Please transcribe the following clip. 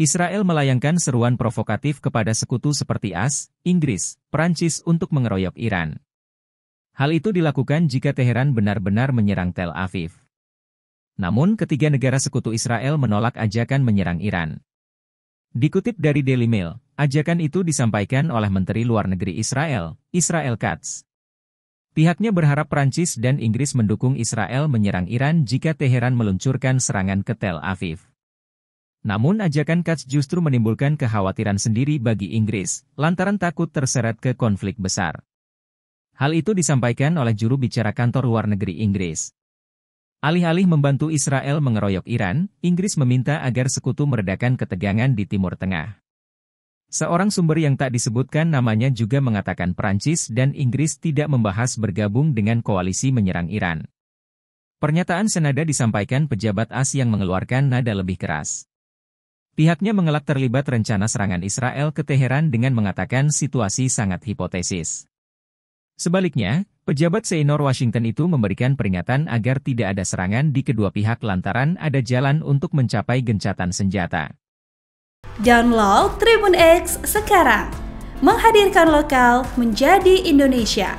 Israel melayangkan seruan provokatif kepada sekutu seperti AS, Inggris, Prancis untuk mengeroyok Iran. Hal itu dilakukan jika Teheran benar-benar menyerang Tel Aviv. Namun ketiga negara sekutu Israel menolak ajakan menyerang Iran. Dikutip dari Daily Mail, ajakan itu disampaikan oleh Menteri Luar Negeri Israel, Israel Katz. Pihaknya berharap Prancis dan Inggris mendukung Israel menyerang Iran jika Teheran meluncurkan serangan ke Tel Aviv. Namun ajakan Katz justru menimbulkan kekhawatiran sendiri bagi Inggris, lantaran takut terseret ke konflik besar. Hal itu disampaikan oleh juru bicara kantor luar negeri Inggris. Alih-alih membantu Israel mengeroyok Iran, Inggris meminta agar sekutu meredakan ketegangan di Timur Tengah. Seorang sumber yang tak disebutkan namanya juga mengatakan Prancis dan Inggris tidak membahas bergabung dengan koalisi menyerang Iran. Pernyataan senada disampaikan pejabat AS yang mengeluarkan nada lebih keras. Pihaknya mengelak terlibat rencana serangan Israel ke Teheran dengan mengatakan situasi sangat hipotesis. Sebaliknya, pejabat senior Washington itu memberikan peringatan agar tidak ada serangan di kedua pihak lantaran ada jalan untuk mencapai gencatan senjata. Download Tribun X sekarang, menghadirkan lokal menjadi Indonesia.